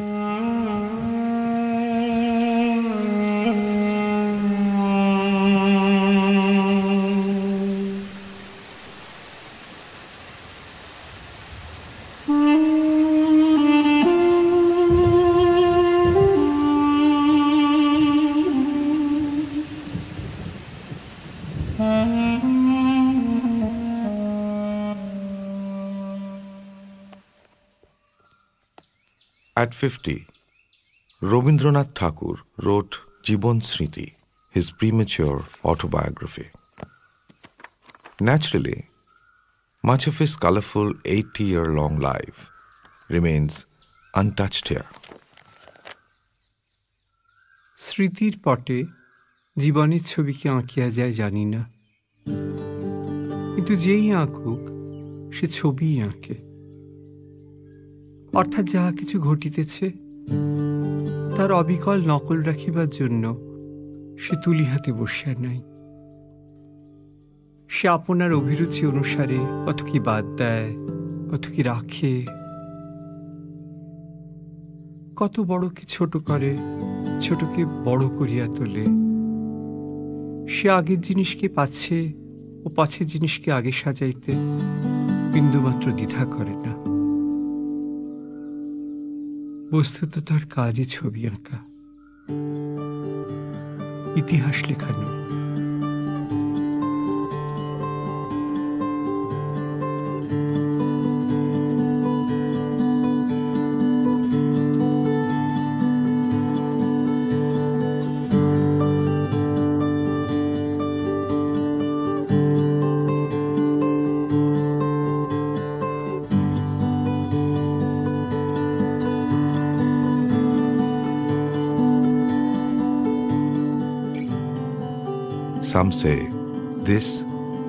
Mm-hmm. At fifty Rabindranath Thakur road Jibon Smriti his premature autobiography naturally much of his colourful eighty year long life remains untouched here স্মৃতির পটে জীবনের ছবিকে আঁকিয়া যায় জানি না। কিন্তু যেই আঁকুক, সে ছবিই আঁকে। অর্থাৎ যাহা কিছু ঘটিতেছে, তার অবিকল নকল রাখিবার জন্য সে তুলি হাতে বসিয়া নাই। সে আপনার অভিরুচি অনুসারে কত কি বাদ দেয়, কত কি রাখে, কত বড়কে ছোট করে ছোটকে বড় করিয়া তোলে। সে আগের জিনিসকে পাচ্ছে ও পাছের জিনিসকে আগে সাজাইতে বিন্দুমাত্র দ্বিধা করে না। বস্তুত তার কাজই ছবি আঁকা। ইতিহাস লেখানো Some say this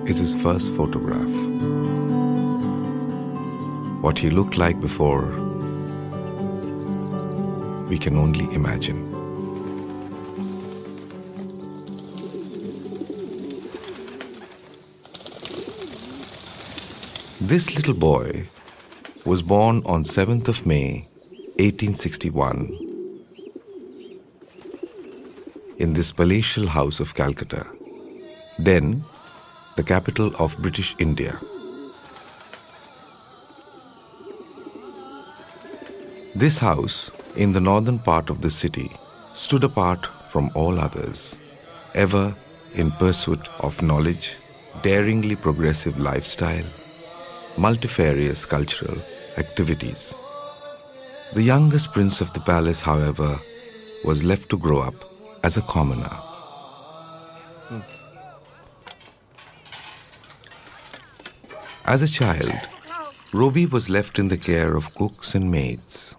is his first photograph. What he looked like before, we can only imagine. This little boy was born on 7th of May 1861 in this palatial house of Calcutta then the capital of British India. This house, in the northern part of the city, stood apart from all others, ever in pursuit of knowledge, daringly progressive lifestyle, multifarious cultural activities. The youngest prince of the palace, however, was left to grow up as a commoner. Hmm. As a child, Robi was left in the care of cooks and maids.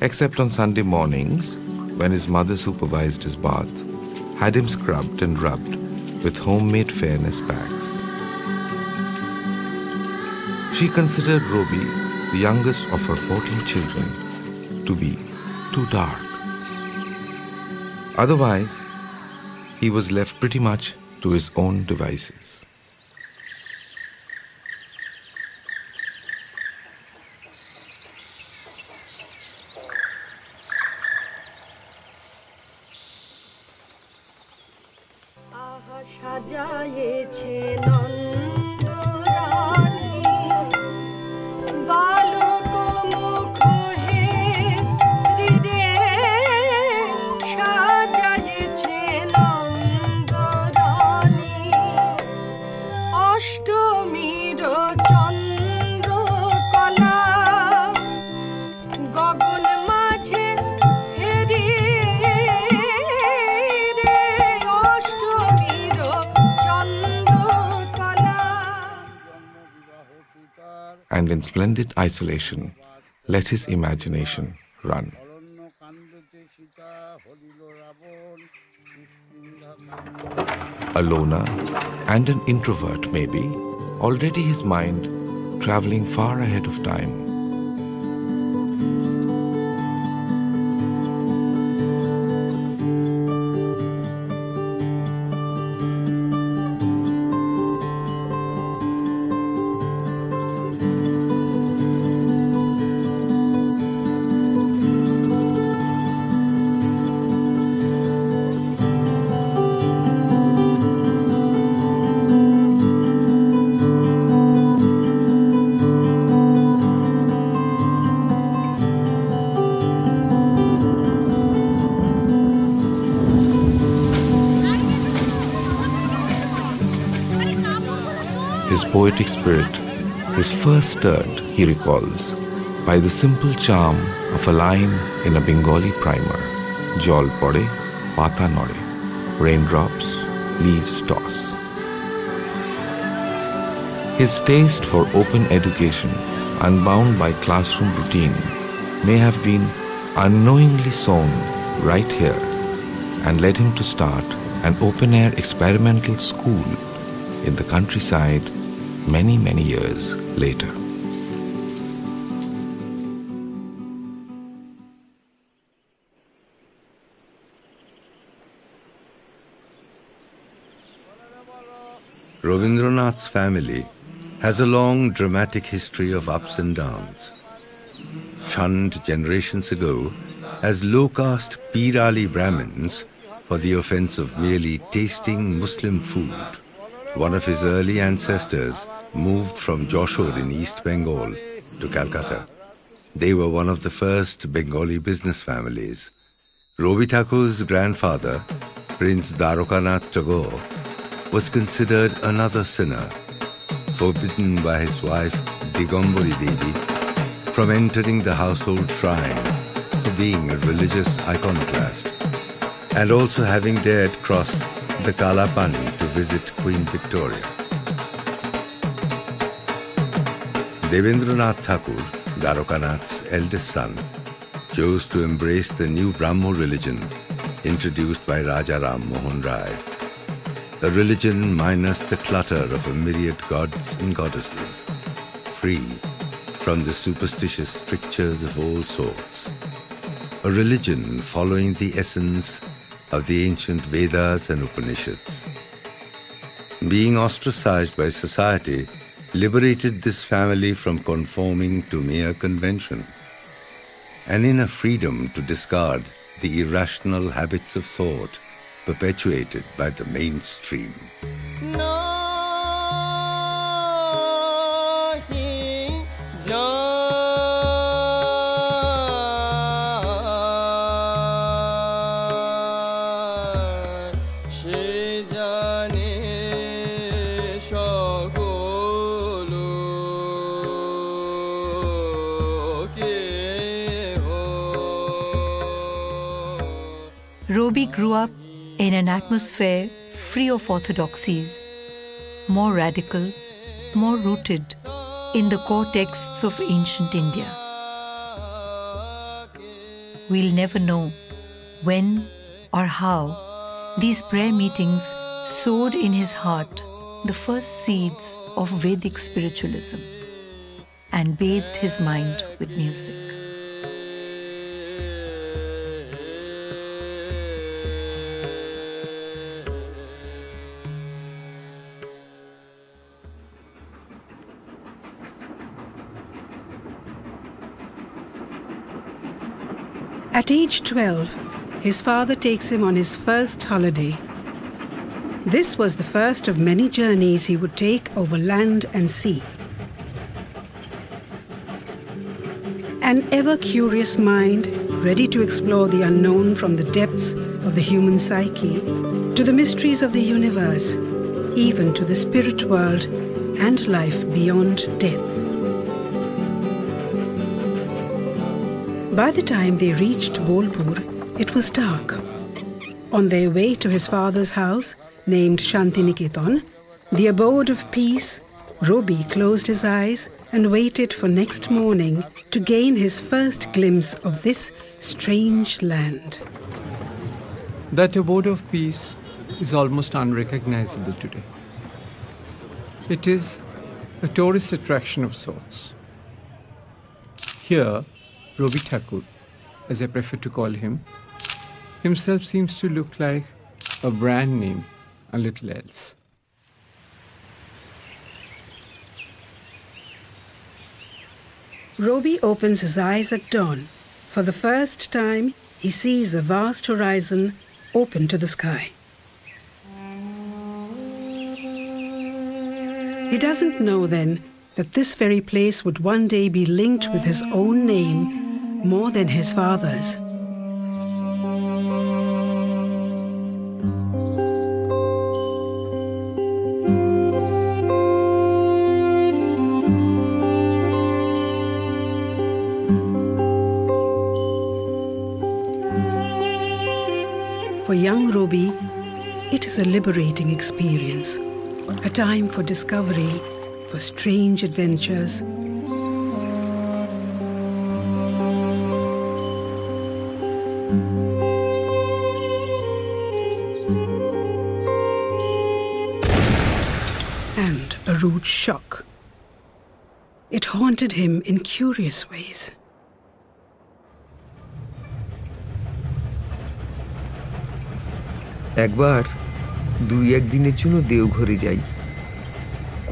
Except on Sunday mornings, when his mother supervised his bath, had him scrubbed and rubbed with homemade fairness packs. She considered Robi, the youngest of her 14 children, to be too dark. Otherwise, he was left pretty much to his own devices. And in splendid isolation, let his imagination run. A loner and an introvert, maybe, already his mind traveling far ahead of time. Stirred, he recalls, by the simple charm of a line in a Bengali primer. Jol pore, pata nore, raindrops, leaves toss. His taste for open education, unbound by classroom routine, may have been unknowingly sown right here and led him to start an open air experimental school in the countryside many, many years later. Rabindranath's family has a long dramatic history of ups and downs. Shunned generations ago as low caste Pirali Brahmins for the offense of merely tasting Muslim food, one of his early ancestors moved from Joshore in East Bengal to Calcutta. They were one of the first Bengali business families. Robi Thakur's grandfather, Prince Dwarokanath Tagore, was considered another sinner, forbidden by his wife Digambari Devi from entering the household shrine for being a religious iconoclast, and also having dared cross the Kalapani to visit Queen Victoria. Devendranath Thakur, Dwarokanath's eldest son, chose to embrace the new Brahmo religion introduced by Raja Ram Mohan Rai a religion minus the clutter of a myriad gods and goddesses, free from the superstitious strictures of all sorts. A religion following the essence of the ancient Vedas and Upanishads. Being ostracized by society liberated this family from conforming to mere convention, and in a freedom to discard the irrational habits of thought perpetuated by the mainstream. Robi grew up in an atmosphere free of orthodoxies, more radical, more rooted in the core texts of ancient India. We'll never know when or how these prayer meetings sowed in his heart the first seeds of Vedic spiritualism and bathed his mind with music. At age 12, his father takes him on his first holiday. This was the first of many journeys he would take over land and sea. An ever curious mind, ready to explore the unknown from the depths of the human psyche to the mysteries of the universe, even to the spirit world and life beyond death. By the time they reached Bolpur, it was dark. On their way to his father's house, named Shantiniketan, the abode of peace, Robi closed his eyes and waited for next morning to gain his first glimpse of this strange land. That abode of peace is almost unrecognizable today. It is a tourist attraction of sorts. Here, Robi Thakur, as I prefer to call him, himself seems to look like a brand name, a little else. Robi opens his eyes at dawn. For the first time, he sees a vast horizon open to the sky. He doesn't know then that this very place would one day be linked with his own name more than his father's. For young Robi, it is a liberating experience, a time for discovery, for strange adventures, rude shock. It haunted him in curious ways. একবার, দুই একদিনের জন্য দেওঘরে যাই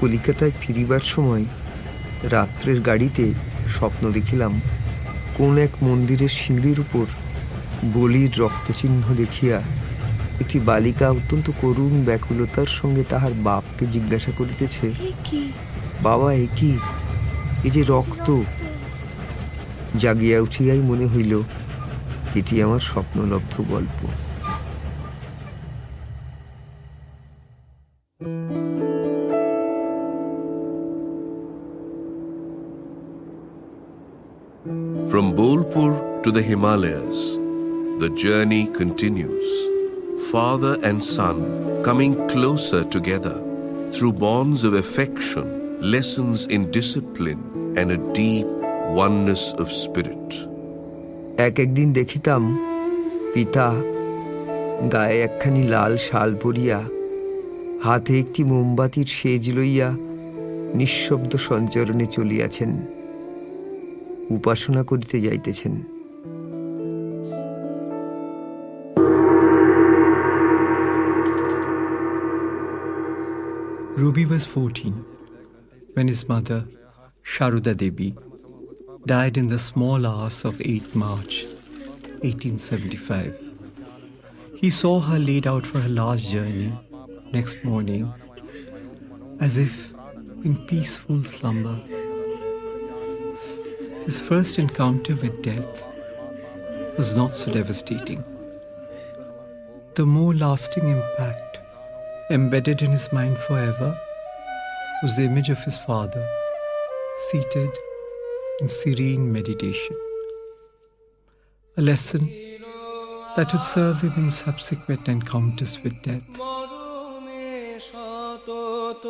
কলিকাতায় ফিরিবার সময় রাত্রের গাড়িতে স্বপ্ন দেখিলাম, কোন এক মন্দিরের সিঁড়ির উপর বলির রক্তচিহ্ন দেখিয়া একটি বালিকা অত্যন্ত করুণ ব্যাকুলতার সঙ্গে তাহার বাপকে জিজ্ঞাসা করিতেছে বাবা এ কি? এ যে রক্ত। জাগিয়া উঠিয়াই মনে হইল এটি আমার স্বপ্নলব্ধ গল্প। From Bolpur to the Himalayas, the journey continues. Father and son coming closer together through bonds of affection, lessons in discipline, and a deep oneness of spirit. এক একদিন দেখিতাম পিতা গায়ে একখানি লাল শাল পরিয়া হাতে একটি মোমবাতির সেজ লইয়া নিঃশব্দ সঞ্চরণে চলিয়াছেন উপাসনা করিতে যাইতেছেন Robi was 14 when his mother, Sharuda Devi, died in the small hours of 8 March 1875. He saw her laid out for her last journey next morning, as if in peaceful slumber. His first encounter with death was not so devastating. The more lasting impact embedded in his mind forever was the image of his father seated in serene meditation. A lesson that would serve him in subsequent encounters with death. মরমে সতত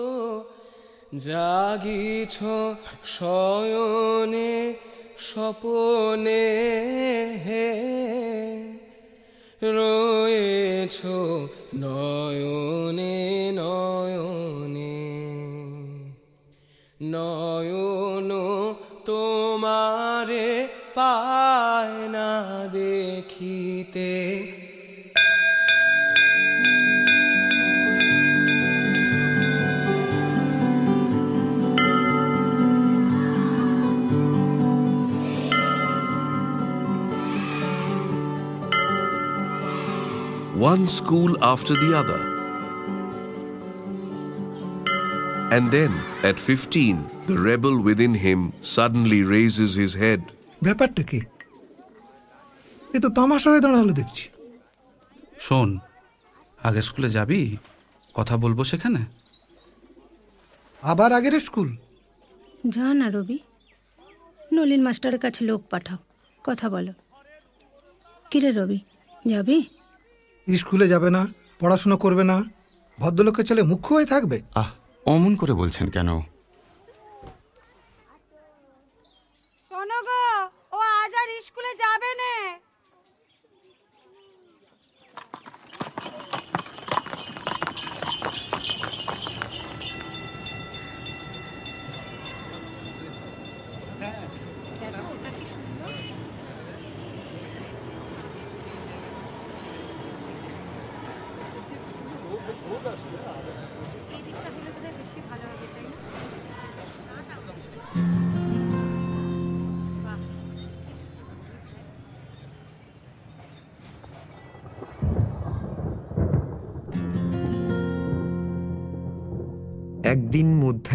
জাগিছ শয়নে স্বপনে রয়েছ নয়নে নয়নে। নয়ন তোমারে পায় না দেখিতে। One school after the other. And then, at 15, the rebel within him suddenly raises his head. ব্যাপারটা কি? এ তো তামাশা হয়ে দাঁড়াল দেখছি। শোন আগের স্কুলে যাবি? কথা বলব সেখানে? আবার আগের স্কুল? যা না রবি। নলিন মাস্টারের কাছে লোক পাঠাও। কথা বলো। কিরে রবি যাবি? স্কুলে যাবে না, পড়াশোনা করবে না, ভদ্রলোকের ছেলে মুখ্য হয়ে থাকবে? আহ, অমন করে বলছেন কেন?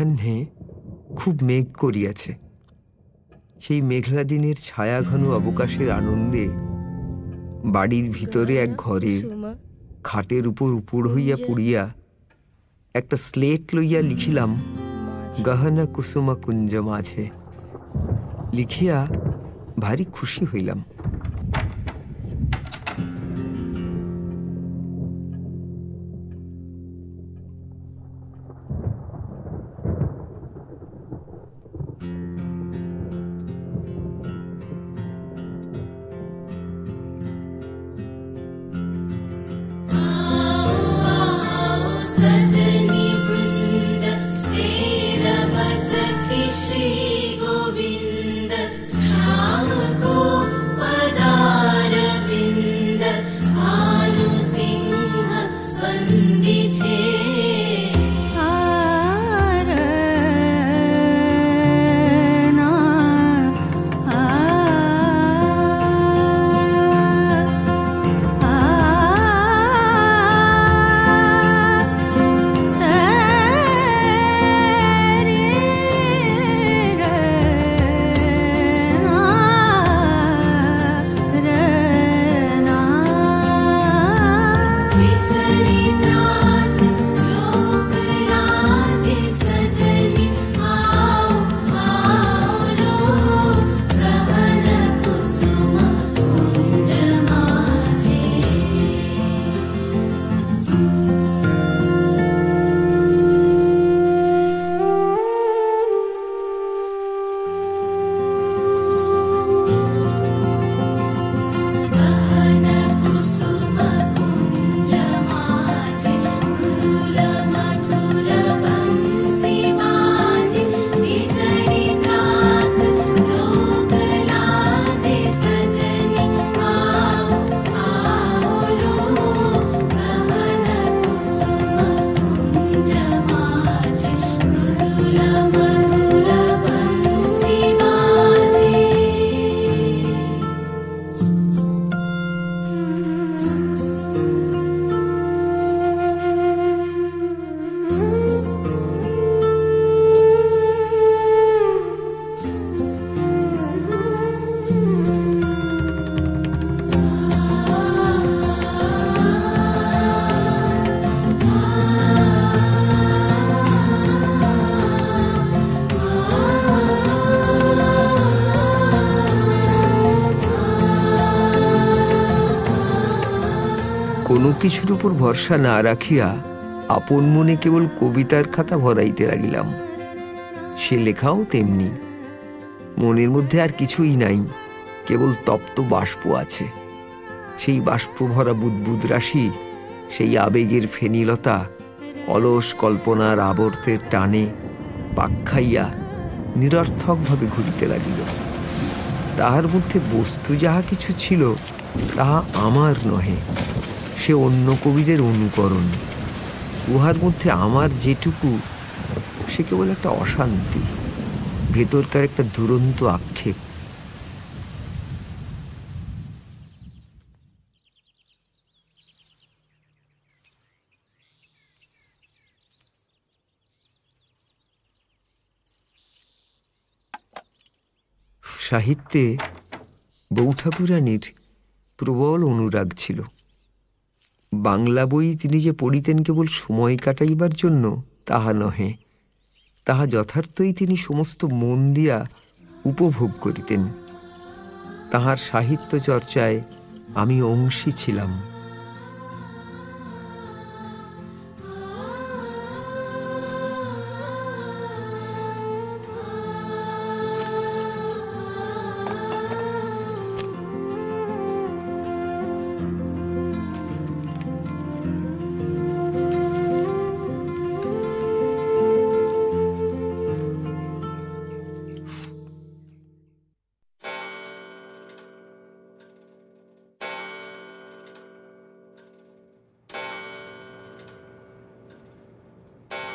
মধ্যাহ্নে খুব মেঘ করিয়াছে। সেই মেঘলা দিনের ছায়াঘন অবকাশের আনন্দে বাড়ির ভিতরে এক ঘরে খাটের উপর উপর হইয়া পড়িয়া একটা স্লেট লইয়া লিখিলাম, গহনা কুসুমা কুঞ্জ মাঝে। লিখিয়া ভারী খুশি হইলাম। কিছুর উপর ভরসা না রাখিয়া আপন মনে কেবল কবিতার খাতা ভরাইতে লাগিলাম। সে লেখাও তেমনি। মনের মধ্যে আর কিছুই নাই, কেবল তপ্ত বাষ্প আছে। সেই বাষ্প ভরা বুদ্বুদ রাশি, সেই আবেগের ফেনিলতা, অলস কল্পনার আবর্তের টানে পাক খাইয়া নিরর্থকভাবে ঘুরিতে লাগিল। তাহার মধ্যে বস্তু যাহা কিছু ছিল, তাহা আমার নহে। সে অন্য কবিদের অনুকরণ। উহার মধ্যে আমার যেটুকু, সে কেবল একটা অশান্তি, ভেতরকার একটা দুরন্ত আক্ষেপ। সাহিত্যে বৌঠাকুরানীর প্রবল অনুরাগ ছিল। বাংলা বই তিনি যে পড়িতেন কেবল সময় কাটাইবার জন্য, তাহা নহে। তাহা যথার্থই তিনি সমস্ত মন দিয়া উপভোগ করিতেন। তাহার সাহিত্য চর্চায় আমি অংশী ছিলাম।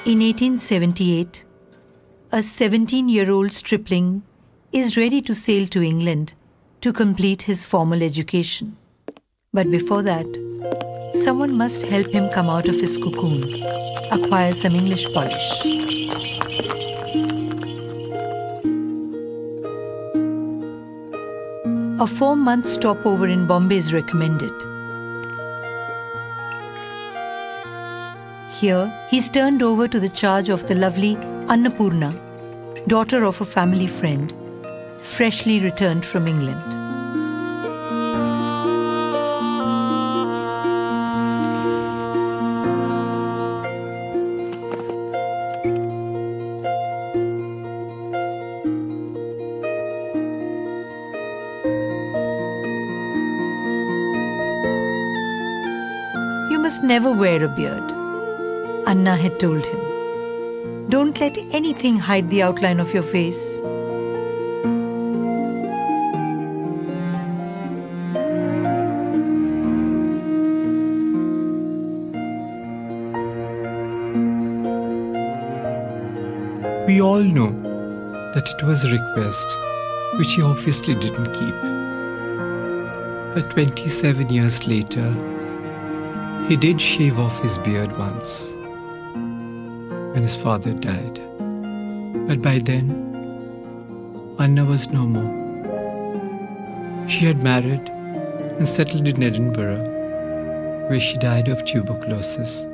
In 1878, a 17 year old stripling is ready to sail to England to complete his formal education. But before that, someone must help him come out of his cocoon, acquire some English polish. A four month stopover in Bombay is recommended. Here, he's turned over to the charge of the lovely Annapurna, daughter of a family friend, freshly returned from England. You must never wear a beard, Anna had told him. Don't let anything hide the outline of your face. We all know that it was a request which he obviously didn't keep. But 27 years later, he did shave off his beard once his father died. But by then, Anna was no more. She had married and settled in Edinburgh, where she died of tuberculosis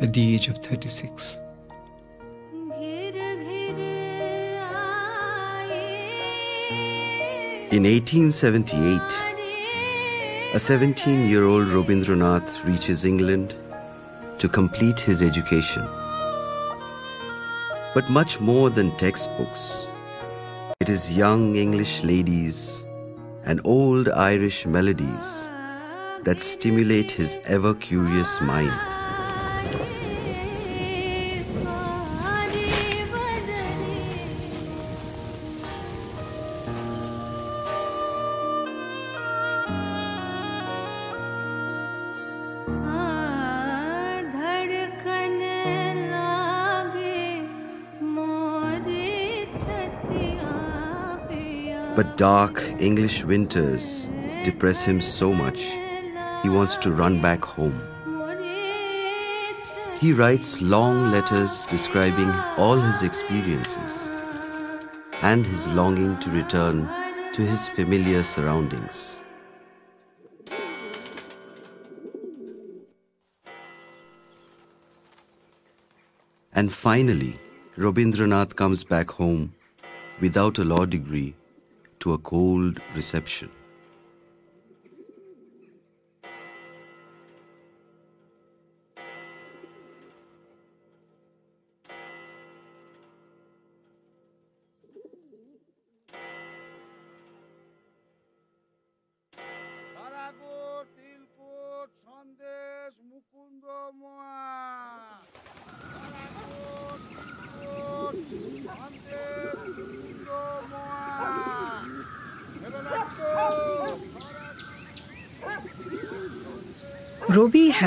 at the age of 36. In 1878, a 17 year old Rabindranath reaches England to complete his education. But much more than textbooks, it is young English ladies and old Irish melodies that stimulate his ever curious mind. But dark English winters depress him so much, he wants to run back home. He writes long letters describing all his experiences and his longing to return to his familiar surroundings. And finally, Rabindranath comes back home without a law degree to a cold reception.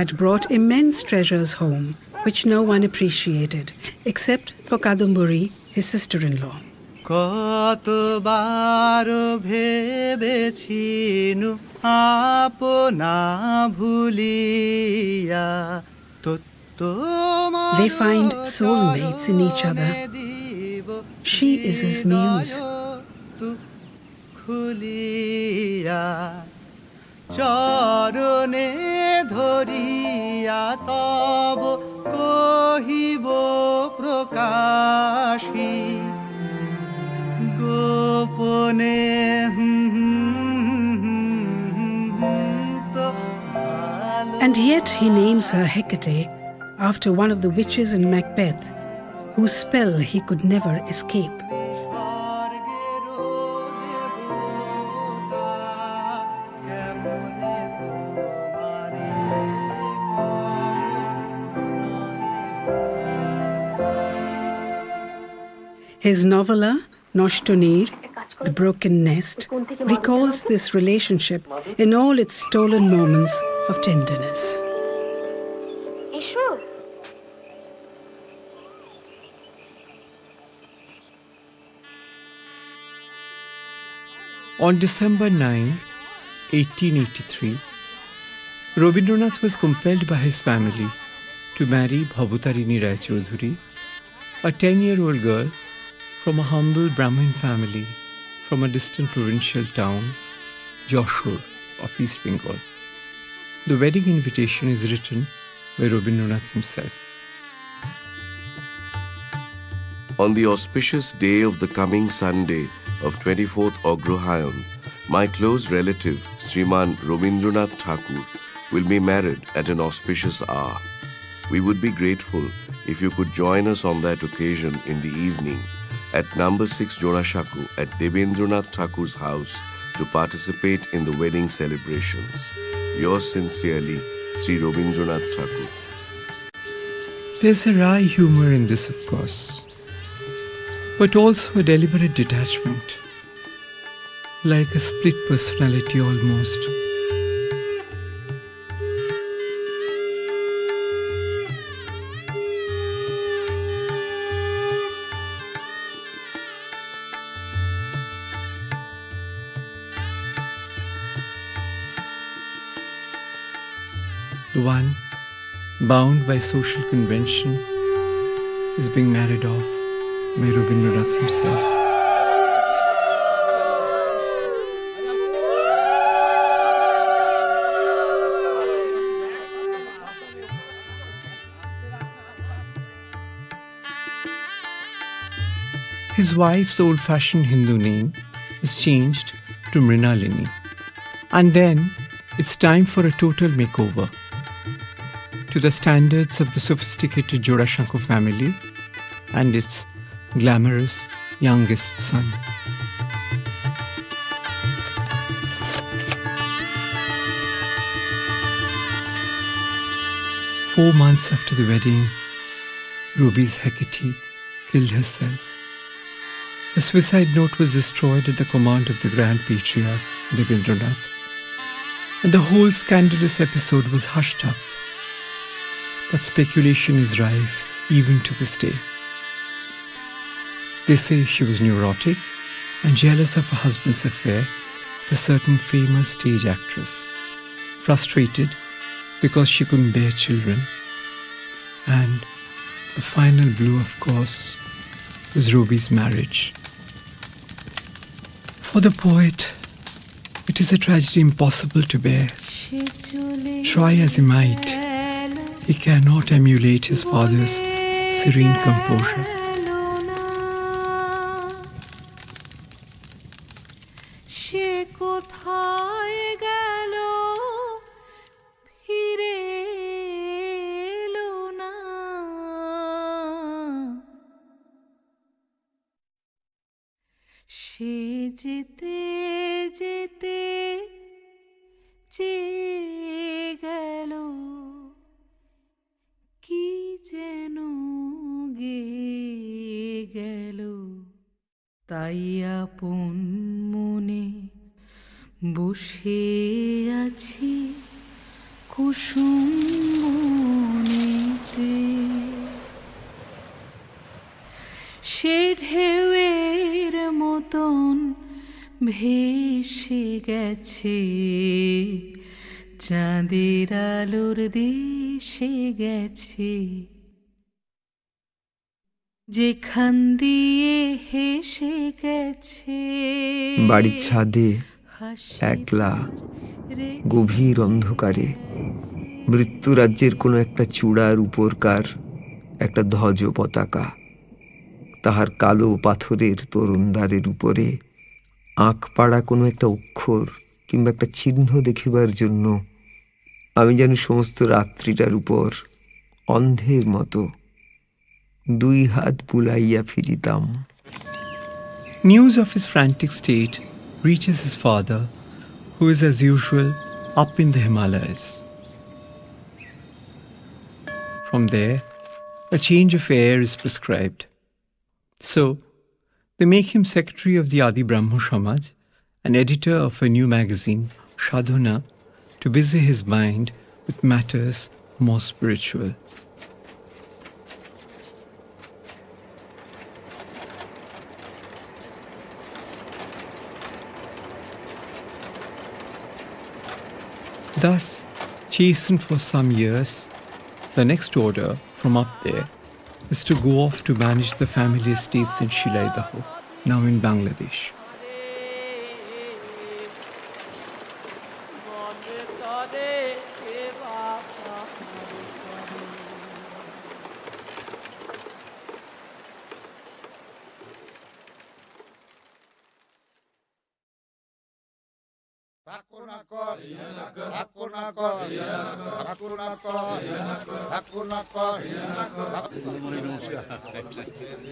had brought immense treasures home, which no one appreciated, except for Kadambari, his sister in law. They find soulmates in each other. She is his muse. খুলিয়া চরণে ধরিয়া তব কহিব প্রকাশী গোপনে তো And yet he names her Hecate after one of the witches in Macbeth, whose spell he could never escape. His novella, Noshtonir, The Broken Nest, recalls this relationship in all its stolen moments of tenderness. On December 9, 1883, Rabindranath was compelled by his family to marry Bhabutarini Rai Chaudhuri, a 10 year old girl from a humble Brahmin family from a distant provincial town, Joshur of East Bengal. The wedding invitation is written by Rabindranath himself. On the auspicious day of the coming Sunday of 24th Agrohayan, my close relative Sriman Rabindranath Thakur will be married at an auspicious hour. We would be grateful if you could join us on that occasion in the evening at number 6 Jorasanko at Debendranath Thakur's house to participate in the wedding celebrations. Yours sincerely, Sri Rabindranath Thakur. There's a wry humor in this, of course, but also a deliberate detachment, like a split personality almost. One bound by social convention is being married off by Rabindranath himself. His wife's old fashioned Hindu name is changed to Mrinalini. And then it's time for a total makeover to the standards of the sophisticated Jorasanko family and its glamorous youngest son. Four months after the wedding, Robi's Hecate killed herself. A suicide note was destroyed at the command of the Grand Patriarch Rabindranath, and the whole scandalous episode was hushed up. But speculation is rife even to this day. They say she was neurotic and jealous of her husband's affair with a certain famous stage actress, frustrated because she couldn't bear children. And the final blow, of course, was Robi's marriage. For the poet, it is a tragedy impossible to bear. Try as he might, he cannot emulate his father's serene composure. সে কোথায় গেল ফিরে এলো না সে যেতে যেতে চাঁদের আলোর দেশে গেছে। যেখান দিয়ে হেসে গেছে বাড়ির ছাদে একলা গভীর অন্ধকারে। মৃত্যু রাজ্যের কোনো একটা চূড়ার উপরকার একটা ধ্বজ পতাকা। তাহার কালো পাথরের তরুণদ্বারের উপরে আঁক পাড়া কোনো একটা অক্ষর কিংবা একটা চিহ্ন দেখিবার জন্য আমি যেন সমস্ত রাত্রিটার উপর অন্ধের মতো দুই হাত বুলাইয়া ফিরিতাম News of his frantic state reaches his father, who is as usual up in the Himalayas. From there, a change of air is prescribed. So, they make him secretary of the Adi Brahmo Samaj and editor of a new magazine, Shadhana, to busy his mind with matters more spiritual. Thus, chastened for some years, the next order from up there is to go off to manage the family estates in Shilaidaho, now in Bangladesh.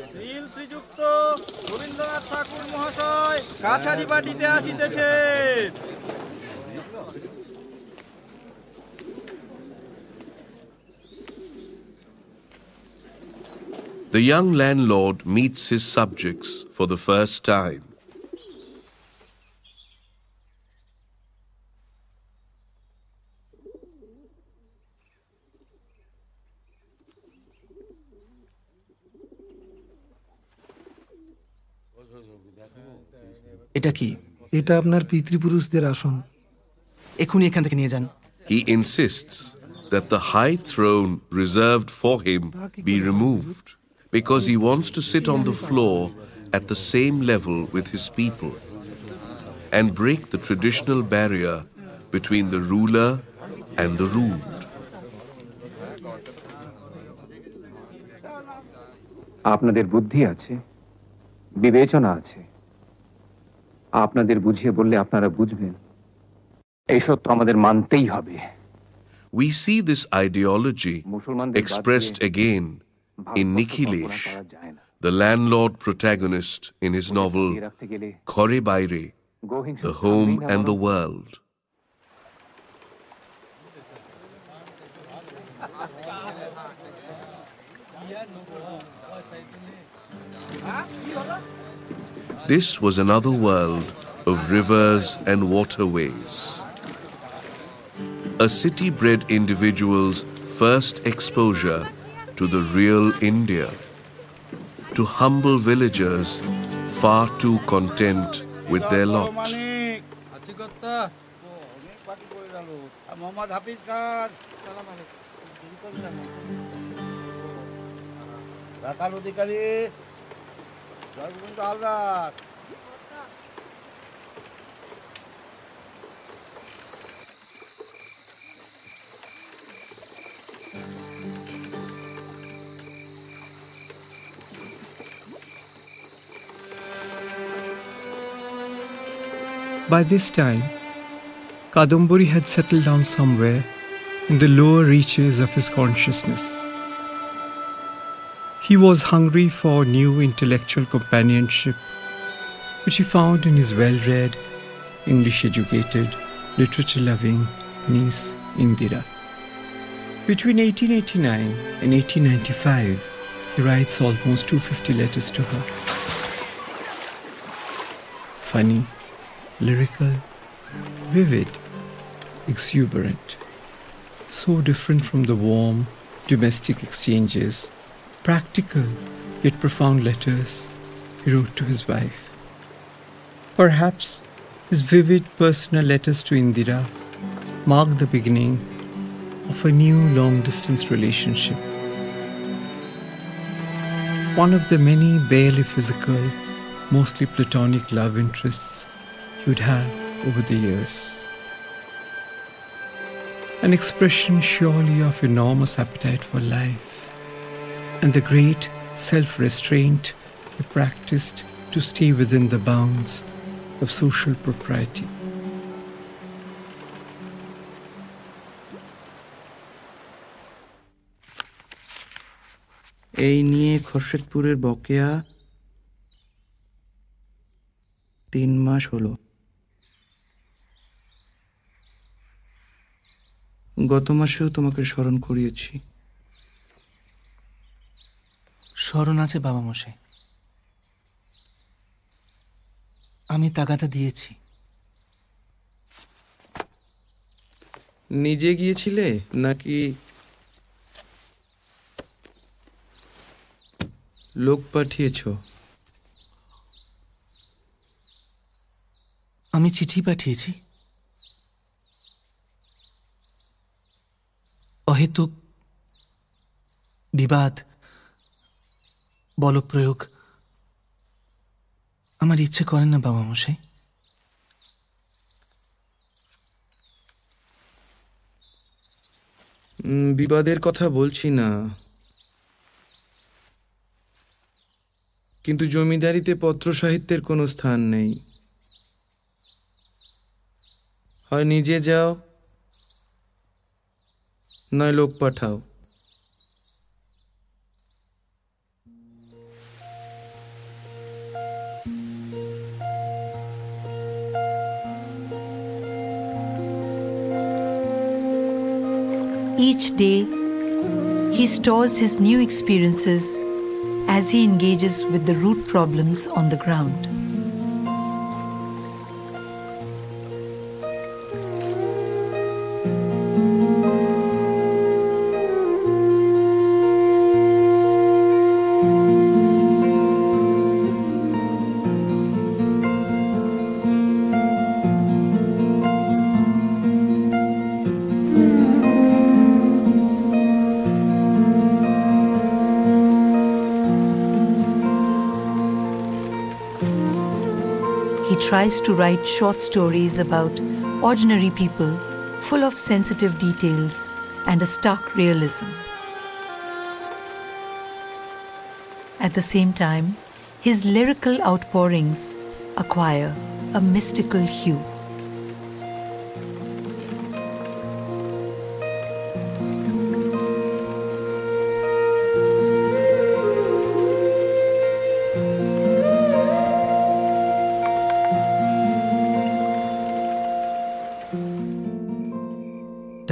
Srila শ্রীযুক্ত রবীন্দ্রনাথ ঠাকুর মহাশয় কাছারি বাটিতে আসিতেছেন The young landlord meets his subjects for the first time. এটা কি এটা আপনার পিতৃপুরুষদের আসন এখনই এখান থেকে নিয়ে যান He insists that the high throne reserved for him be removed because he wants to sit on the floor at the same level with his people and break the traditional barrier between the ruler and the ruled. আপনাদের বুদ্ধি আছে বিবেচনা আছে আপনাদের বুঝিয়ে বললে আপনারা বুঝবেন। এসব তো আমাদের মানতেই হবে। We see this ideology expressed again in Nikhilesh, the landlord protagonist in his novel Ghare Baire, The Home and the World. This was another world of rivers and waterways. A city bred individual's first exposure to the real India. To humble villagers far too content with their lot. By this time, Kadambari had settled down somewhere in the lower reaches of his consciousness. He was hungry for new intellectual companionship, which he found in his well read, English educated, literature loving niece Indira. Between 1889 and 1895, he writes almost 250 letters to her. Funny, lyrical, vivid, exuberant, so different from the warm, domestic exchanges, practical yet profound letters he wrote to his wife. Perhaps his vivid personal letters to Indira marked the beginning of a new long distance relationship. One of the many barely physical, mostly platonic love interests you'd have over the years. An expression surely of enormous appetite for life and the great self restraint he practiced to stay within the bounds of social propriety. এই নিয়ে খোরশেদপুরের বকেয়া তিন মাস হলো গত মাসেও তোমাকে স্মরণ করিয়েছি স্মরণ আছে বাবা মশাই। আমি তাগাদা দিয়েছি। নিজে গিয়েছিলে নাকি লোক পাঠিয়েছ? আমি চিঠি পাঠিয়েছি। অহেতুক বিবাদ বলপ্রয়োগ। আমার ইচ্ছে করেন না, বাবা মশাই। বিবাদের কথা বলছি না। কিন্তু জমিদারিতে পত্র সাহিত্যের কোনো স্থান নেই। হয় নিজে যাও, নয় লোক পাঠাও। Each day, he stores his new experiences as he engages with the root problems on the ground. Tries to write short stories about ordinary people, full of sensitive details and a stark realism. At the same time, his lyrical outpourings acquire a mystical hue.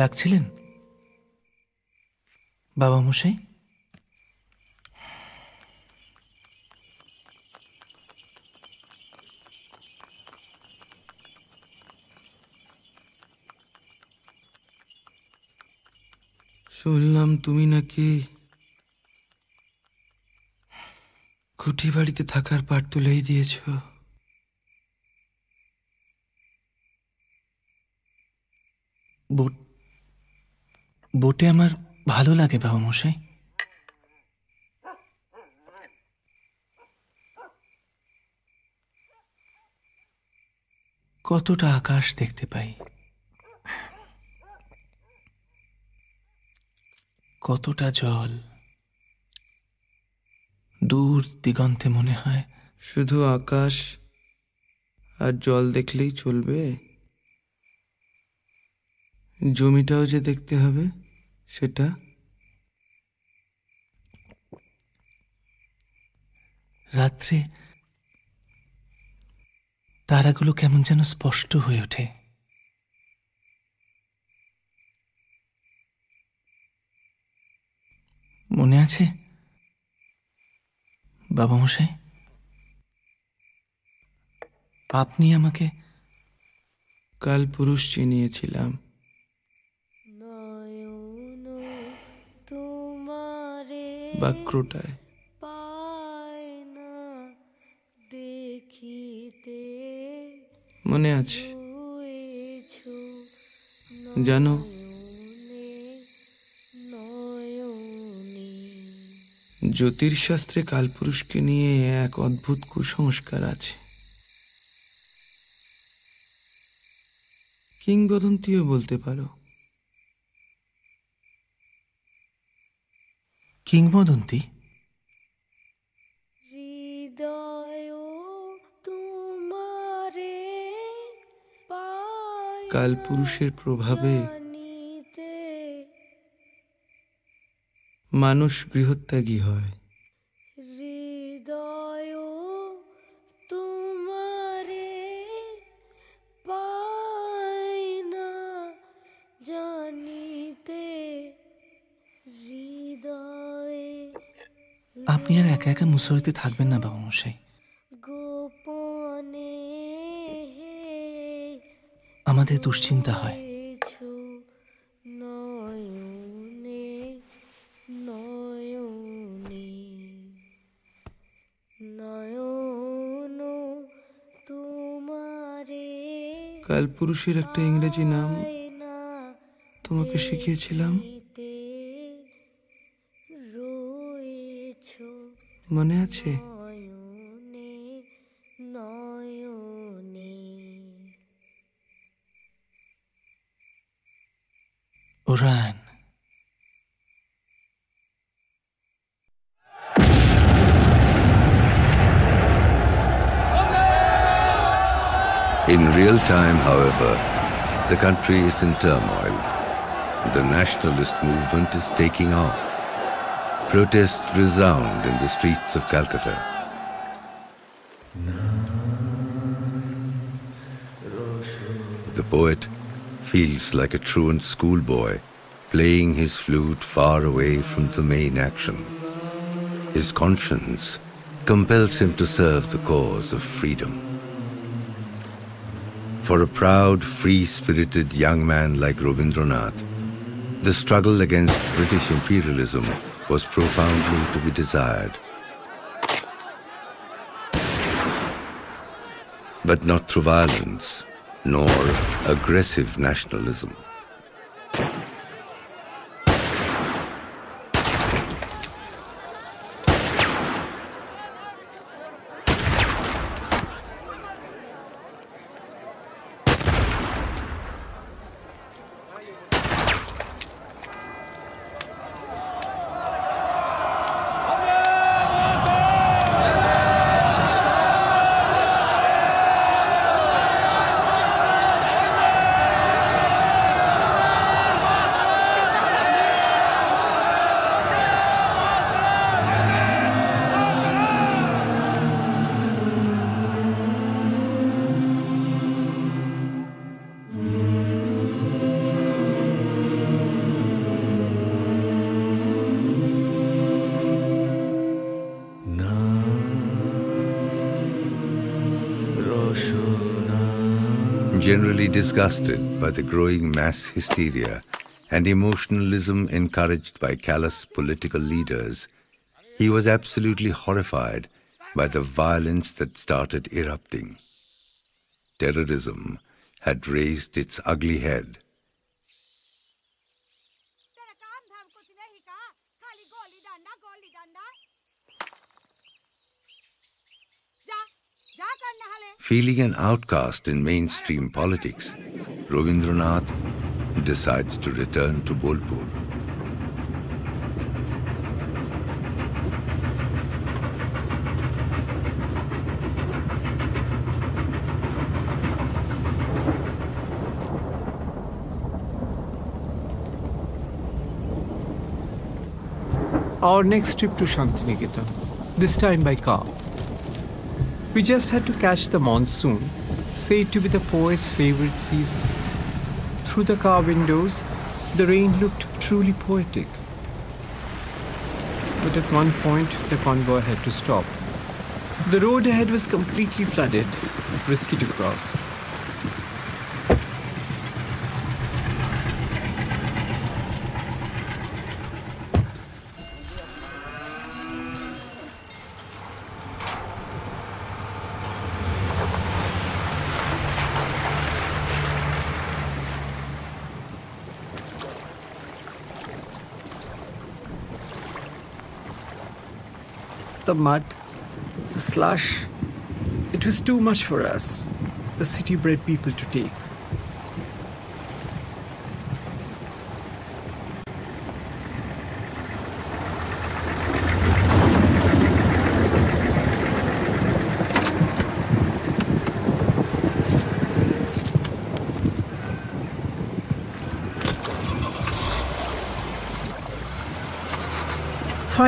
ডাকছিলেন? বাবা মশাই? শুনলাম তুমি নাকি কুঠি বাড়িতে থাকার পাট তুলেই দিয়েছ। বোট বোটে আমার ভালো লাগে বাবা মশাই। কতটা আকাশ দেখতে পাই। কতটা জল। দূর দিগন্তে মনে হয়। শুধু আকাশ আর জল দেখলেই চলবে? জমিটাও যে দেখতে হবে? সেটা? রাত্রে তারাগুলো কেমন যেন স্পষ্ট হয়ে ওঠে। মনে আছে? বাবা মশাই আপনি আমাকে কাল পুরুষ চিনিয়েছিলাম। বাক্রটায়। মনে আছে? জানো? জ্যোতিষশাস্ত্রে কালপুরুষকে নিয়ে এক অদ্ভুত কুসংস্কার আছে। কিংবদন্তিও বলতে পারো। কিংবদন্তি? কালপুরুষের প্রভাবে মানুষ গৃহত্যাগী হয়। একা একা মুসরিতে থাকবেন না বাবা মশাই। আমাদের দুশ্চিন্তা হয়। কালপুরুষের একটা ইংরেজি নাম তোমাকে শিখিয়েছিলাম। মনে আছে ওরান In real time, however, the country is in turmoil. The nationalist movement is taking off. Protests resound in the streets of Calcutta. The poet feels like a truant schoolboy playing his flute far away from the main action. His conscience compels him to serve the cause of freedom. For a proud, free-spirited young man like Rabindranath, the struggle against British imperialism was profoundly to be desired. But not through violence, nor aggressive nationalism. Disgusted by the growing mass hysteria and emotionalism encouraged by callous political leaders, he was absolutely horrified by the violence that started erupting. Terrorism had raised its ugly head. Feeling an outcast in mainstream politics, Rabindranath decides to return to Bolpur. Our next trip to Shantiniketan, this time by car. We just had to catch the monsoon, said to be the poet's favorite season. Through the car windows, the rain looked truly poetic. But at one point, the convoy had to stop. The road ahead was completely flooded, risky to cross. The mud, the slush, it was too much for us, the city bred people, to take.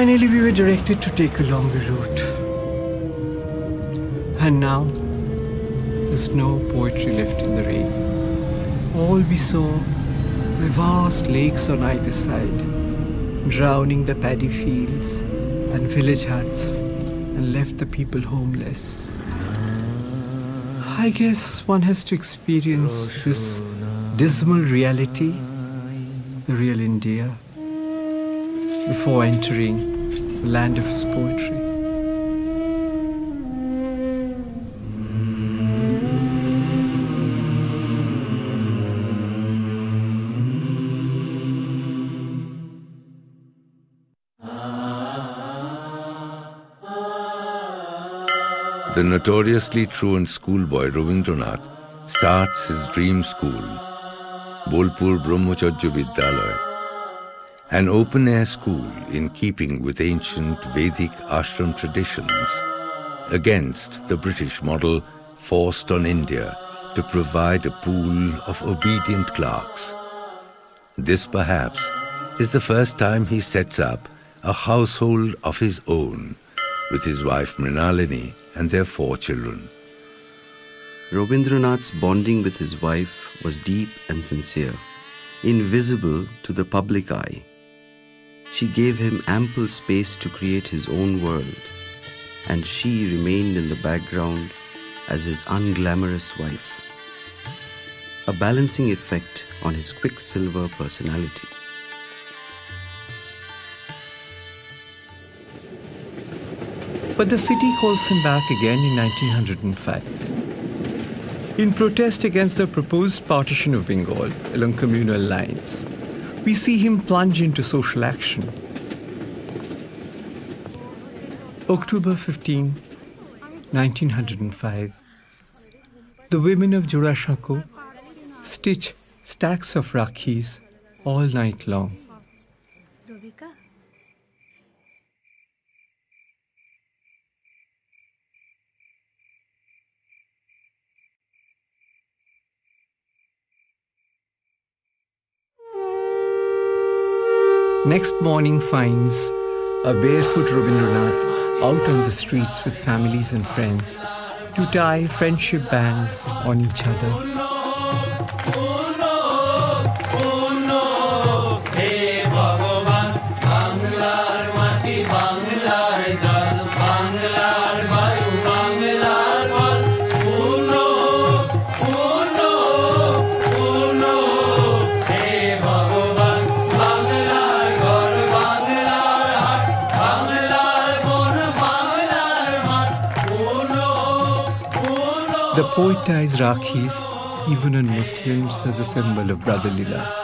Finally, we were directed to take a longer route. And now, there's no poetry left in the rain. All we saw were vast lakes on either side, drowning the paddy fields and village huts, and left the people homeless. I guess one has to experience this dismal reality, the real India before entering the land of his poetry. The notoriously truant schoolboy Rabindranath starts his dream school, Bolpur Brahmacharya Vidyalaya, an open-air school in keeping with ancient Vedic ashram traditions, against the British model forced on India to provide a pool of obedient clerks. This perhaps is the first time he sets up a household of his own with his wife Mrinalini and their four children. Rabindranath's bonding with his wife was deep and sincere, invisible to the public eye. She gave him ample space to create his own world, and she remained in the background as his unglamorous wife. A balancing effect on his quicksilver personality. But the city calls him back again in 1905. In protest against the proposed partition of Bengal along communal lines, we see him plunge into social action. October 15, 1905. The women of Jorasanko stitch stacks of rakhis all night long. Next morning finds a barefoot Rabindranath out on the streets with families and friends to tie friendship bands on each other. The poet ties Rakhis even on Muslims as a symbol of brotherly love.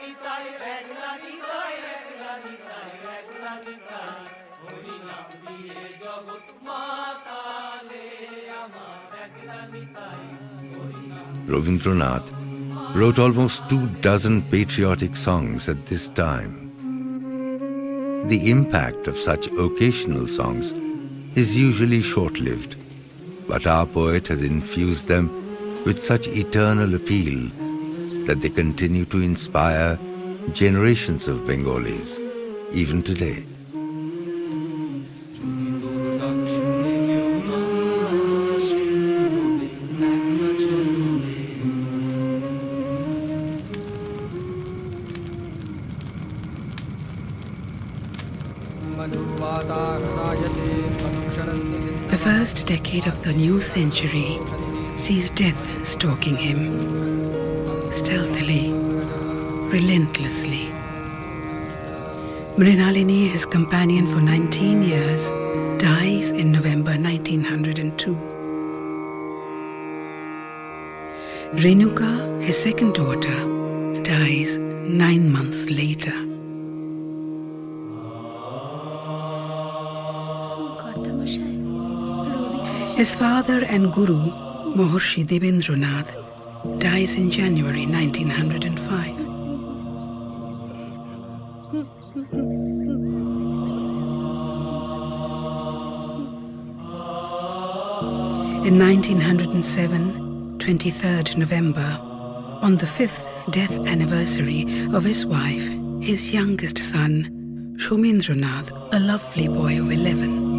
Nitai একলা নিতাই একলা নিতাই একলা নিতাই হরি নাম দিয়ে জগৎ মাতালে আমার একলা নিতাই হরি নাম Rabindranath wrote almost two dozen patriotic songs at this time. The impact of such occasional songs is usually short lived, but our poet has infused them with such eternal appeal that they continue to inspire generations of Bengalis, even today. The first decade of the new century sees death stalking him, stealthily, relentlessly. Mrinalini, his companion for 19 years, dies in November 1902. Renuka, his second daughter, dies nine months later. His father and guru, Maharshi Debendranath, dies in January 1905. In 1907, 23rd November, on the fifth death anniversary of his wife, his youngest son, Shomendranath, a lovely boy of 11,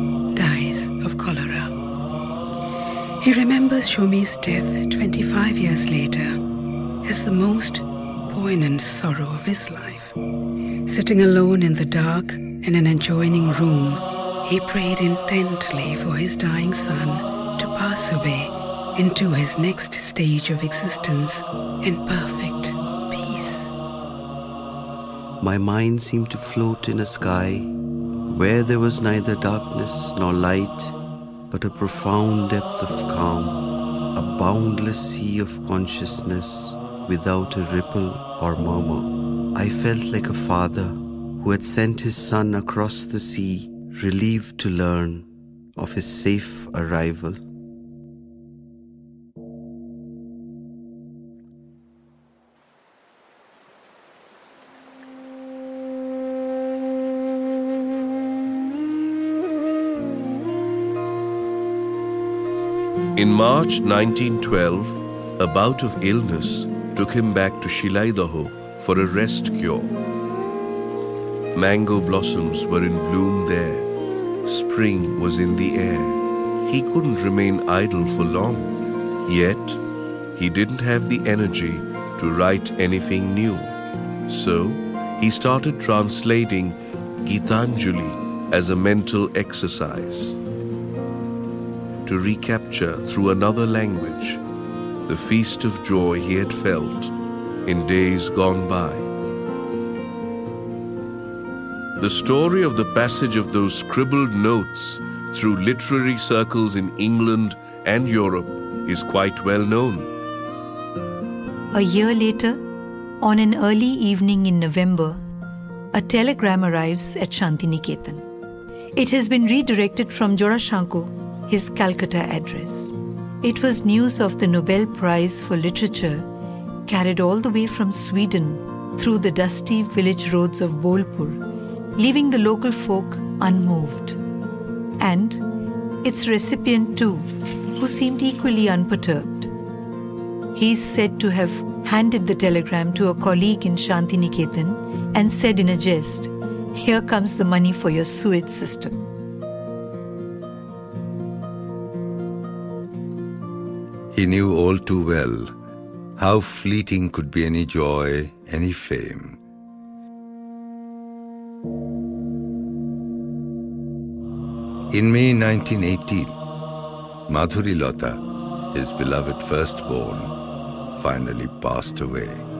He remembers Shomi's death 25 years later as the most poignant sorrow of his life. Sitting alone in the dark in an adjoining room, he prayed intently for his dying son to pass away into his next stage of existence in perfect peace. My mind seemed to float in a sky where there was neither darkness nor light, but a profound depth of calm, a boundless sea of consciousness without a ripple or murmur. I felt like a father who had sent his son across the sea, relieved to learn of his safe arrival. In March 1912, a bout of illness took him back to Shilaidaho for a rest cure. Mango blossoms were in bloom there. Spring was in the air. He couldn't remain idle for long. Yet, he didn't have the energy to write anything new. So, he started translating Gitanjali as a mental exercise to recapture through another language the feast of joy he had felt in days gone by. The story of the passage of those scribbled notes through literary circles in England and Europe is quite well known. A year later, on an early evening in November, a telegram arrives at Shantiniketan. It has been redirected from Jorasanko, his Calcutta address. It was news of the Nobel Prize for Literature carried all the way from Sweden through the dusty village roads of Bolpur, leaving the local folk unmoved. And its recipient, too, who seemed equally unperturbed. He is said to have handed the telegram to a colleague in Shantiniketan and said in a jest, Here comes the money for your sewage system. He knew all too well how fleeting could be any joy, any fame. In May 1918, Madhuri Lata, his beloved firstborn, finally passed away.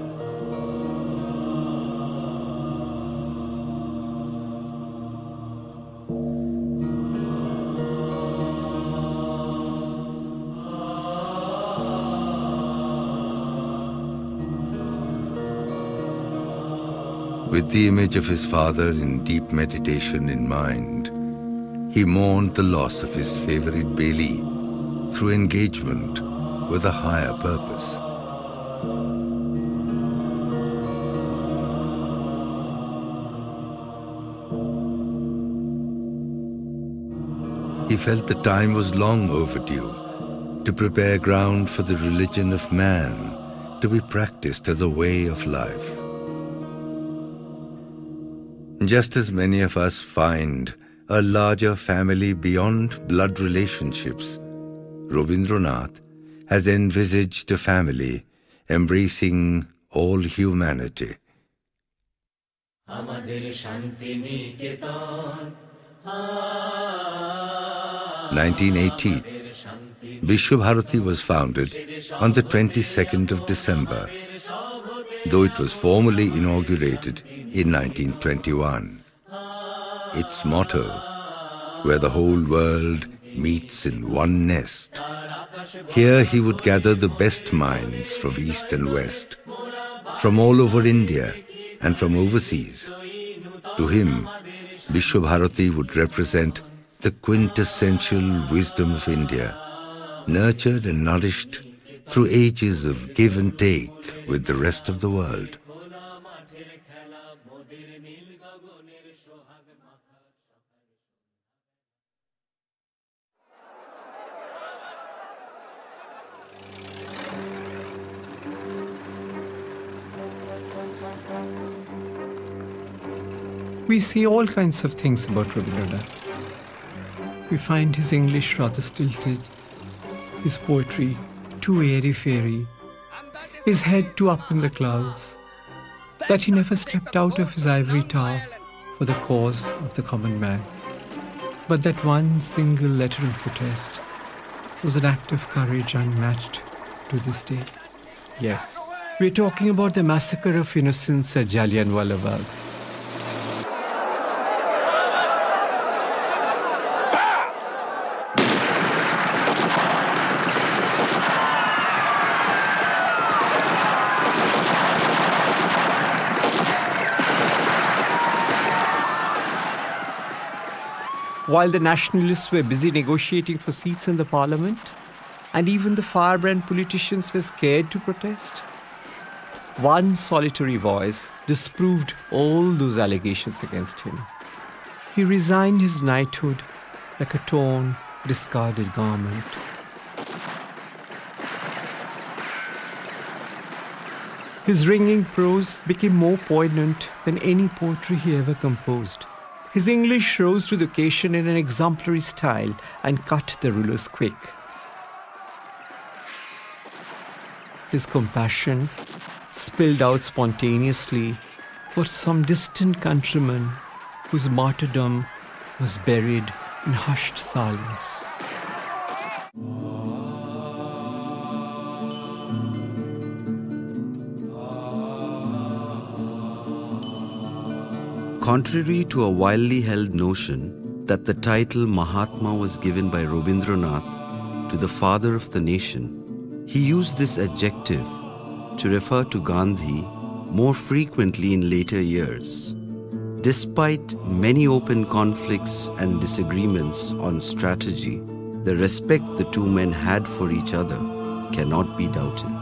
The image of his father in deep meditation in mind, he mourned the loss of his favorite Bela through engagement with a higher purpose. He felt the time was long overdue to prepare ground for the religion of man to be practiced as a way of life Just as many of us find a larger family beyond blood relationships, Rabindranath has envisaged a family embracing all humanity. আমাদের শান্তি নিকেতন 1918, Vishwabharati was founded on the 22nd of December, though it was formally inaugurated in 1921. Its motto, where the whole world meets in one nest. Here he would gather the best minds from east and west, from all over India and from overseas. To him, Vishwabharati would represent the quintessential wisdom of India, nurtured and nourished through ages of give and take with the rest of the world. We see all kinds of things about Rabindranath. We find his English rather stilted, his poetry too airy fairy, his head too up in the clouds, that he never stepped out of his ivory tower for the cause of the common man. But that one single letter of protest was an act of courage unmatched to this day. Yes, we're talking about the massacre of innocents at Jallianwala Bagh. While the nationalists were busy negotiating for seats in the parliament, and even the firebrand politicians were scared to protest, one solitary voice disproved all those allegations against him. He resigned his knighthood like a torn, discarded garment. His ringing prose became more poignant than any poetry he ever composed. His English rose to the occasion in an exemplary style and cut the rulers quick. His compassion spilled out spontaneously for some distant countryman whose martyrdom was buried in hushed silence. Contrary to a widely held notion that the title Mahatma was given by Rabindranath to the father of the nation, he used this adjective to refer to Gandhi more frequently in later years. Despite many open conflicts and disagreements on strategy, the respect the two men had for each other cannot be doubted.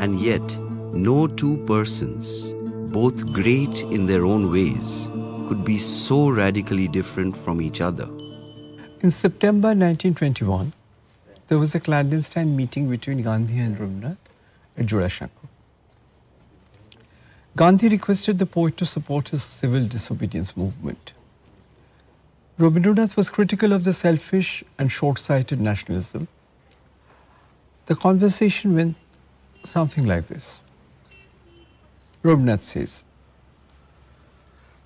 And yet, no two persons, both great in their own ways, could be so radically different from each other. In September 1921, there was a clandestine meeting between Gandhi and Rabindranath at Jorasanko. Gandhi requested the poet to support his civil disobedience movement. Rabindranath was critical of the selfish and short sighted nationalism. The conversation went something like this Rabindranath says,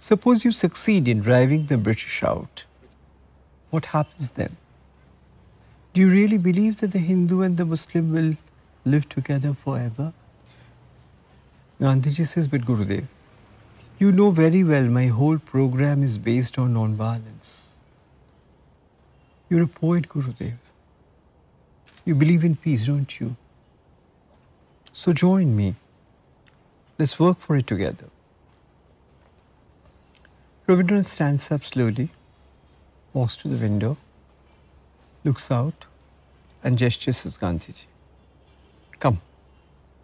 Suppose you succeed in driving the British out. What happens then? Do you really believe that the Hindu and the Muslim will live together forever? Gandhiji says, but Gurudev, you know very well my whole program is based on non-violence. You're a poet, Gurudev. You believe in peace, don't you? So join me. Let's work for it together. Rabindranath stands up slowly, walks to the window, looks out, and gestures at Gandhiji. Come,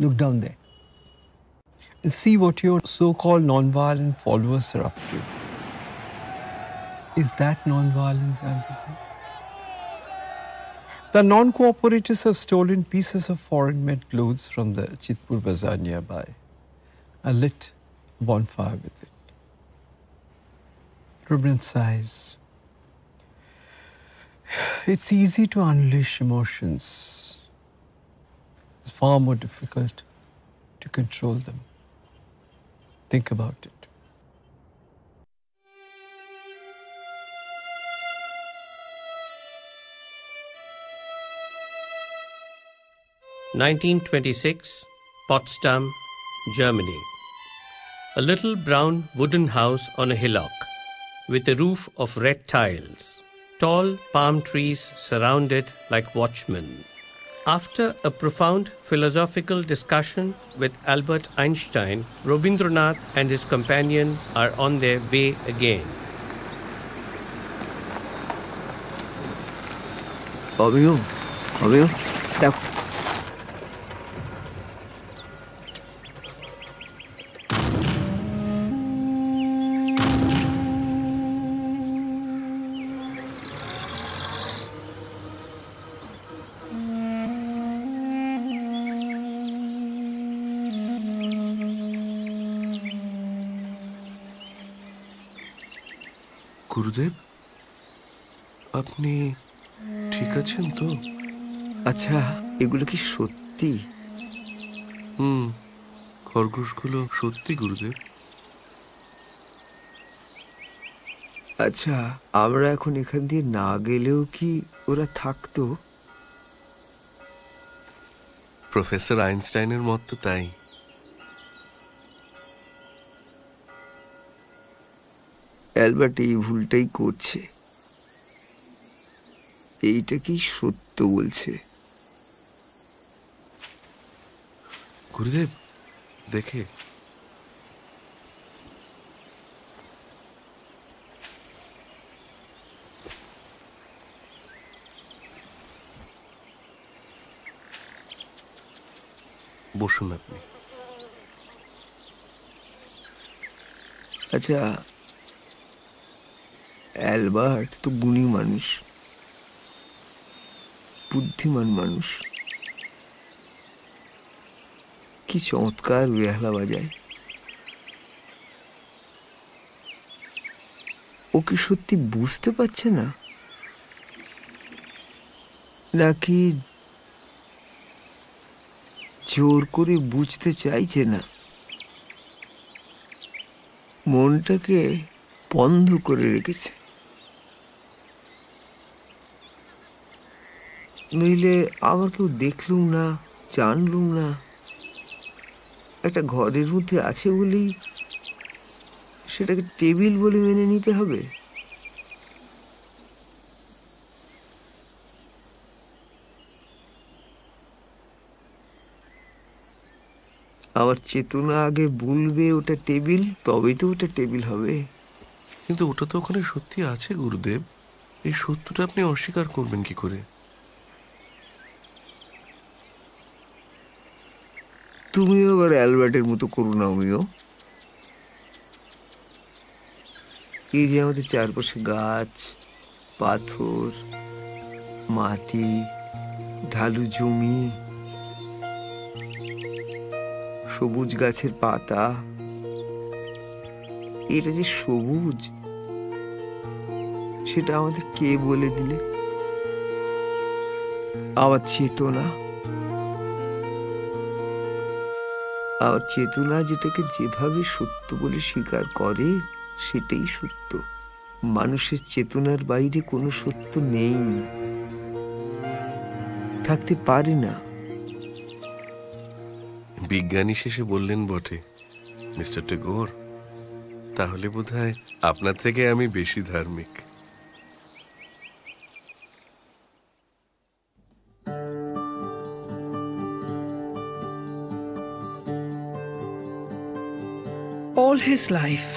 look down there and see what your so called non-violent followers are up to. Is that non-violence, Gandhiji? The non-cooperators have stolen pieces of foreign-made clothes from the Chitpur bazaar nearby and lit a bonfire with it. Rabindranath sighs. It's easy to unleash emotions. It's far more difficult to control them. Think about it. Nineteen twenty-six, Potsdam, Germany. A little brown wooden house on a hillock, with a roof of red tiles. Tall palm trees surround it like watchmen. After a profound philosophical discussion with Albert Einstein, Rabindranath and his companion are on their way again. Abhiyo, Abhiyo, আপনি ঠিক আছেন তো? আচ্ছা এগুলো কি সত্যি? হুম খরগোশগুলো সত্যি গুরুদেব। আচ্ছা আমরা এখন এখান দিয়ে না গেলেও কি ওরা থাকতো? প্রফেসর আইনস্টাইনের মত তো তাই। অ্যালবার্ট এই ভুলটাই করছে। এইটাকেই সত্য বলছে। গুরুদেব দেখে। বসুন আপনি। আচ্ছা অ্যালবার্ট তো গুণী মানুষ। বুদ্ধিমান মানুষ। কি চমৎকার বেহালা বাজায়। ও কি সত্যি বুঝতে পারছে না? নাকি জোর করে বুঝতে চাইছে না? মনটাকে বন্ধ করে রেখেছে। নইলে আমার কেউ দেখলুম না, জানলুম না। একটা ঘরের মধ্যে আছে বলেই সেটাকে টেবিল বলে মেনে নিতে হবে। আমার চেতনা আগে বলবে ওটা টেবিল, তবেই তো ওটা টেবিল হবে। কিন্তু ওটা তো ওখানে সত্যি আছে, গুরুদেব। এই সত্যটা আপনি অস্বীকার করবেন কি করে? তুমিও আবার অ্যালবার্টের মতো করো না আমিও। এই যে আমাদের চারপাশে গাছ, পাথর, মাটি, ঢালু জমি, সবুজ গাছের পাতা। এটা যে সবুজ, সেটা আমাদের কে বলে দিলে? আমার চেতনা। আমার চেতনা যেটাকে যেভাবে সত্য বলে স্বীকার করে, সেটাই সত্য। মানুষের চেতনার বাইরে কোনো সত্য নেই। থাকতে পারে না। বিজ্ঞানী শেষে বললেন, বটে। মিস্টার টেগোর তাহলে বোধহয় আপনার থেকে আমি বেশি ধার্মিক। His life,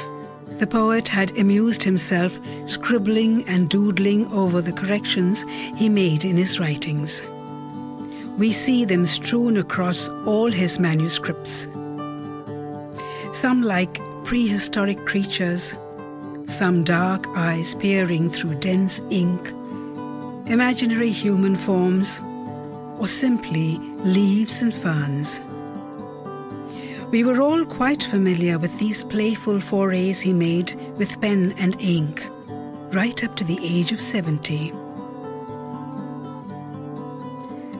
the poet had amused himself scribbling and doodling over the corrections he made in his writings. We see them strewn across all his manuscripts. Some like prehistoric creatures, some dark eyes peering through dense ink, imaginary human forms, or simply leaves and ferns. We were all quite familiar with these playful forays he made with pen and ink, right up to the age of 70.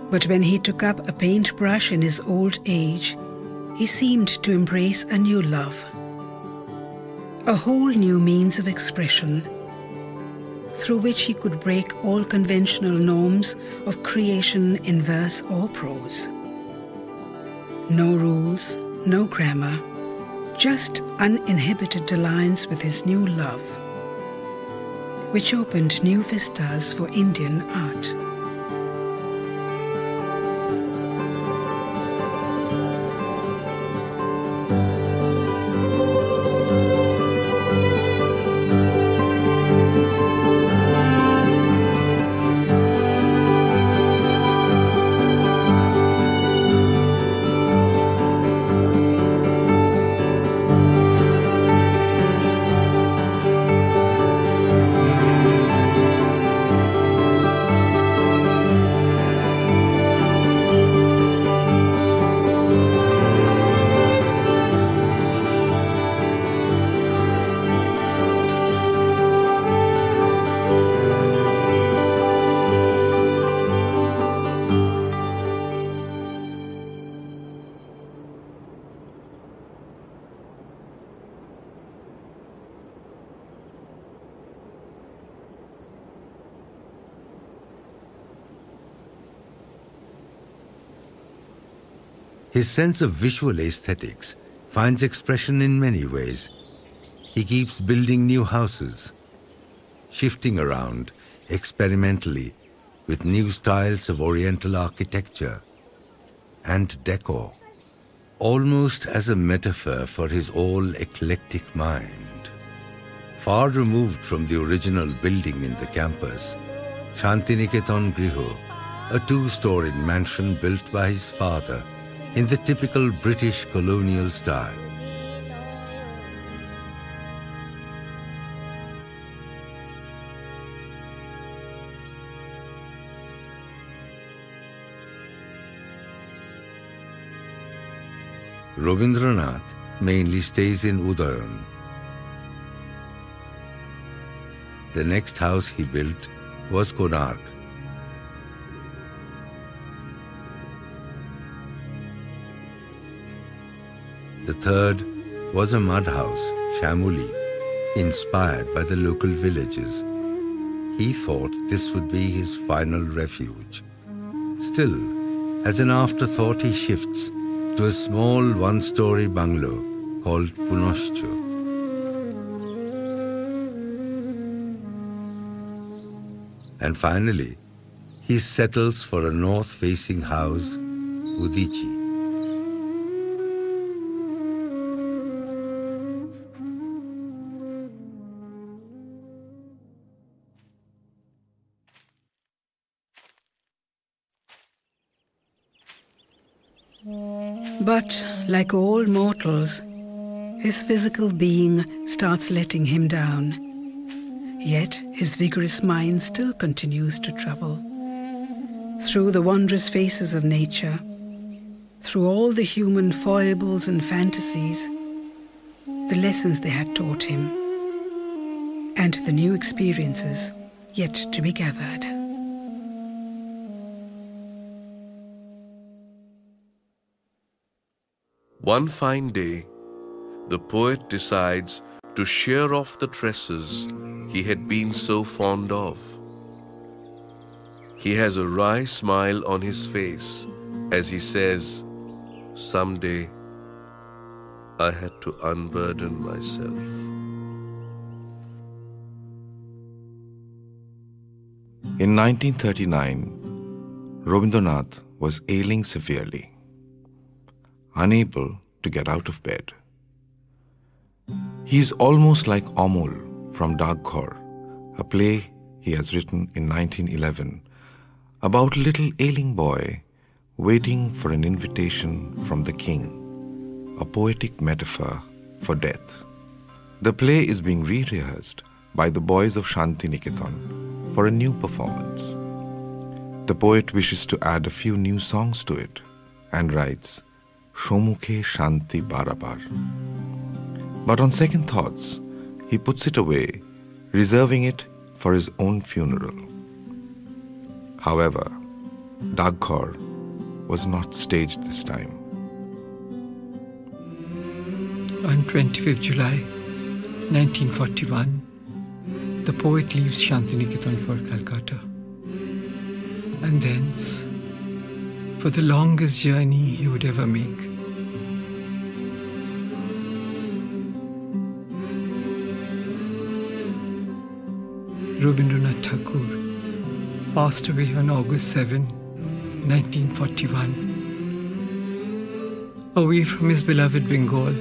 But when he took up a paintbrush in his old age, he seemed to embrace a new love, a whole new means of expression, through which he could break all conventional norms of creation in verse or prose. No rules, no grammar, just uninhibited alliance with his new love, which opened new vistas for Indian art. His sense of visual aesthetics finds expression in many ways. He keeps building new houses, shifting around experimentally with new styles of Oriental architecture and decor, almost as a metaphor for his all eclectic mind. Far removed from the original building in the campus, Shantiniketan Griho, a two-storied mansion built by his father in the typical British colonial style. Rabindranath mainly stays in Udayan. The next house he built was Konark. Third was a mud house, Shyamali, inspired by the local villages. He thought this would be his final refuge. Still, as an afterthought, he shifts to a small one-story bungalow called Punoshcho. And finally, he settles for a north-facing house, Udichi. But, like all mortals, his physical being starts letting him down. Yet his vigorous mind still continues to travel through the wondrous faces of nature, through all the human foibles and fantasies, the lessons they had taught him, and the new experiences yet to be gathered. One fine day, the poet decides to shear off the tresses he had been so fond of. He has a wry smile on his face as he says, Someday I had to unburden myself. In 1939, Rabindranath was ailing severely, unable to get out of bed. He is almost like Amol from Dak Ghar, a play he has written in 1911 about a little ailing boy waiting for an invitation from the king, a poetic metaphor for death. The play is being re rehearsed by the boys of Shantiniketan for a new performance. The poet wishes to add a few new songs to it and writes, Shomukhe Shanti Parabar. But on second thoughts, he puts it away, reserving it for his own funeral. However, Dak Ghar was not staged this time. On 25th July 1941, the poet leaves Shantiniketan for Calcutta. And thence, for the longest journey he would ever make, Rabindranath Tagore passed away on August 7, 1941. Away from his beloved Bengal,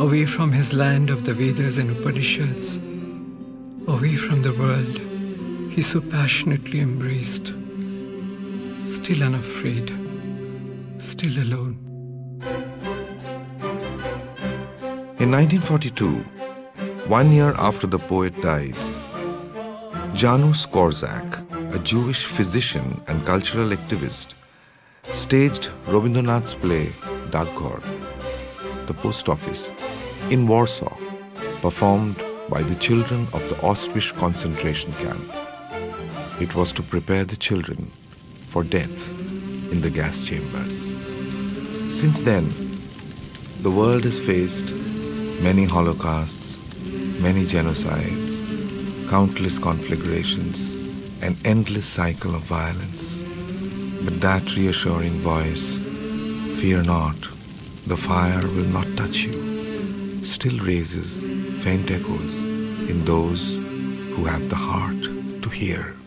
away from his land of the Vedas and Upanishads, away from the world he so passionately embraced, still unafraid, still alone. In 1942, one year after the poet died, Janusz Korczak, a Jewish physician and cultural activist, staged Rabindranath's play Dak Ghar, The Post Office, in Warsaw, performed by the children of the Auschwitz concentration camp. It was to prepare the children for death in the gas chambers. Since then, the world has faced many holocausts, many genocides, countless conflagrations, an endless cycle of violence. But that reassuring voice, fear not, the fire will not touch you, still raises faint echoes in those who have the heart to hear.